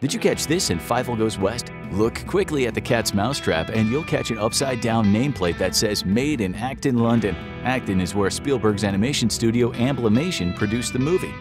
Did you catch this in Fievel Goes West? Look quickly at the cat's mousetrap and you'll catch an upside-down nameplate that says Made in Acton, London. Acton is where Spielberg's animation studio Amblimation produced the movie.